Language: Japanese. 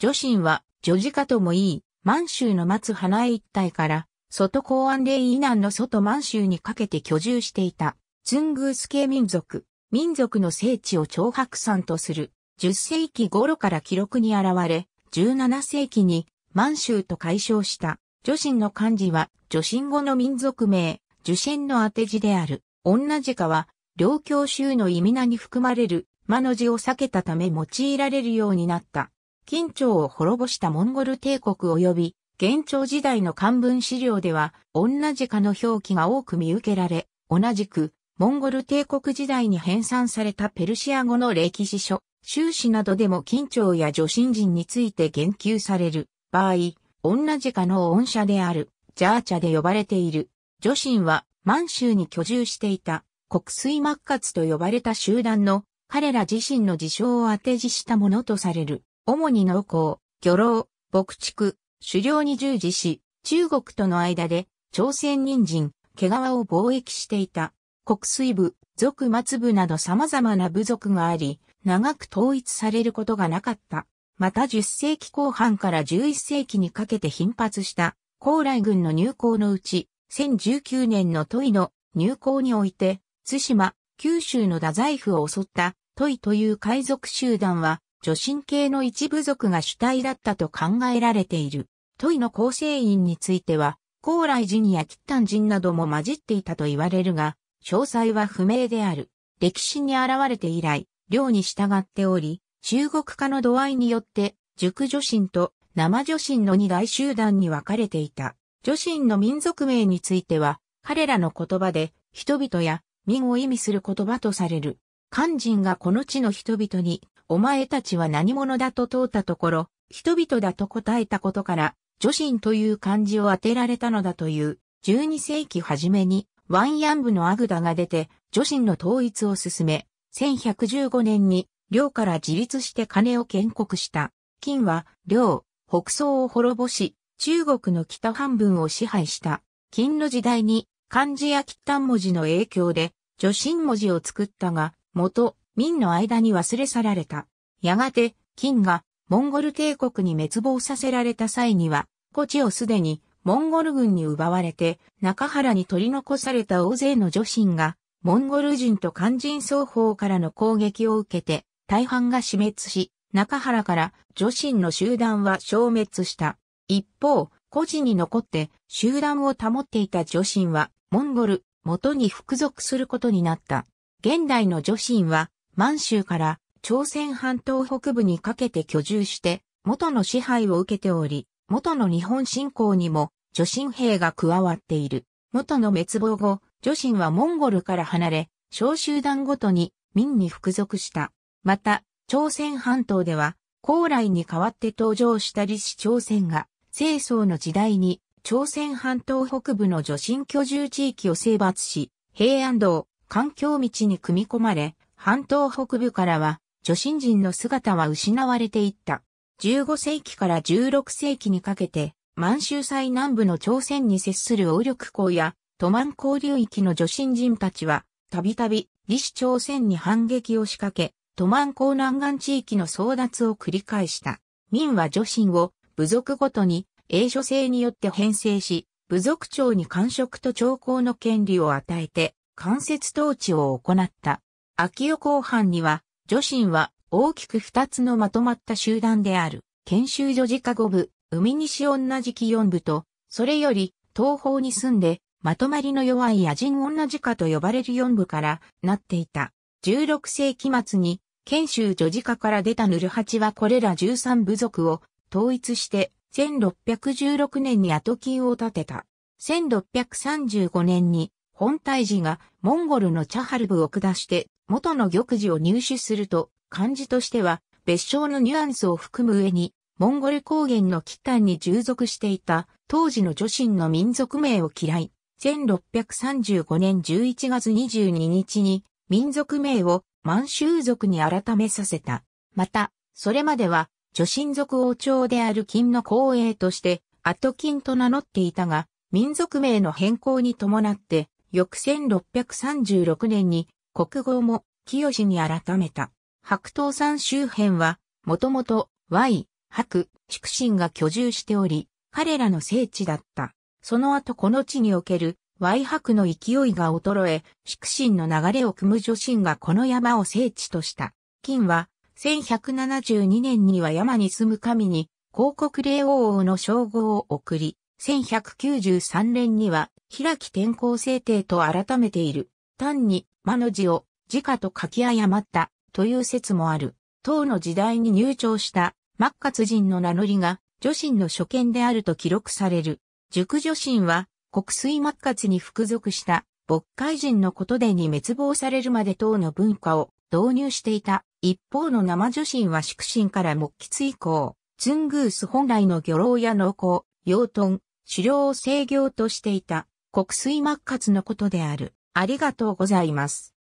女神は女児化ともいい、満州の松花江一帯から、外公安霊以南の外満州にかけて居住していた、ツングース系民族、民族の聖地を長白山とする、10世紀頃から記録に現れ、17世紀に満州と解消した。女神の漢字は、女神語の民族名、受神の当て字である。女鹿は、両教州の意味名に含まれる、魔の字を避けたため用いられるようになった。金朝を滅ぼしたモンゴル帝国及び、元朝時代の漢文資料では、女鹿の表記が多く見受けられ、同じく、モンゴル帝国時代に編纂されたペルシア語の歴史書、修士などでも金朝や女神人について言及される場合、女鹿の恩赦である、ジャーチャで呼ばれている。女神は満州に居住していた国水末活と呼ばれた集団の彼ら自身の自称を当て字したものとされる。主に農耕、漁労、牧畜、狩猟に従事し、中国との間で朝鮮人参、毛皮を貿易していた。国水部、族末部など様々な部族があり、長く統一されることがなかった。また10世紀後半から11世紀にかけて頻発した高麗軍の入港のうち、1019年のトイの入港において、津島、九州の太宰府を襲ったトイという海賊集団は、女神系の一部族が主体だったと考えられている。トイの構成員については、高麗人や吉丹人なども混じっていたと言われるが、詳細は不明である。歴史に現れて以来、量に従っており、中国化の度合いによって、熟女神と生女神の二大集団に分かれていた。女神の民族名については、彼らの言葉で、人々や民を意味する言葉とされる。漢人がこの地の人々に、お前たちは何者だと問うたところ、人々だと答えたことから、女神という漢字を当てられたのだという。12世紀初めに、ワンヤン部のアグダが出て、女神の統一を進め、1115年に領から自立して金を建国した。金は領、北宋を滅ぼし、中国の北半分を支配した。金の時代に漢字や吉丹文字の影響で女神文字を作ったが、元、民の間に忘れ去られた。やがて、金がモンゴル帝国に滅亡させられた際には、古地をすでにモンゴル軍に奪われて、中原に取り残された大勢の女神がモンゴル人と肝心双方からの攻撃を受けて、大半が死滅し、中原から女神の集団は消滅した。一方、孤児に残って集団を保っていた女神は、モンゴル、元に服属することになった。現代の女神は、満州から朝鮮半島北部にかけて居住して、元の支配を受けており、元の日本侵攻にも女神兵が加わっている。元の滅亡後、女神はモンゴルから離れ、小集団ごとに民に服属した。また、朝鮮半島では、高麗に代わって登場した李氏朝鮮が、清掃の時代に、朝鮮半島北部の女神居住地域を征伐し、平安道、環境道に組み込まれ、半島北部からは、女神人の姿は失われていった。15世紀から16世紀にかけて、満州最南部の朝鮮に接する王力港やトマン交流域の女神人たちは、たびたび、李氏朝鮮に反撃を仕掛け、トマン港南岸地域の争奪を繰り返した。民は女神を部族ごとに英書制によって編成し、部族長に官職と長考の権利を与えて、間接統治を行った。秋代後半には、女神は大きく二つのまとまった集団である、研修女児科五部、海西女時期四部と、それより東方に住んでまとまりの弱い野人女児科と呼ばれる四部からなっていた。16世紀末に、賢州女児科から出たヌルハチはこれら13部族を統一して、1616年に後金を建てた。1635年に、本体寺がモンゴルのチャハルブを下して元の玉璽を入手すると、漢字としては別称のニュアンスを含む上に、モンゴル高原の期間に従属していた当時の女神の民族名を嫌い、1635年11月22日に民族名を満州族に改めさせた。また、それまでは女神族王朝である金の公営として後金と名乗っていたが、民族名の変更に伴って、翌1636年に国号も清に改めた。白桃山周辺は、もともと Y、白、畜神が居住しており、彼らの聖地だった。その後この地における、Y 白の勢いが衰え、畜神の流れを組む女神がこの山を聖地とした。金は、1172年には山に住む神に、広告霊王王の称号を送り、1193年には、開き天候制定と改めている。単に、魔の字を、自家と書き誤った、という説もある。唐の時代に入庁した、末活人の名乗りが、女神の初見であると記録される。熟女神は、国水末活に服属した、渤海人のことでに滅亡されるまで唐の文化を導入していた。一方の生女神は祝神から木吉以降、ツングース本来の魚老や農耕、養豚、狩猟を制御としていた国水末活のことである。ありがとうございます。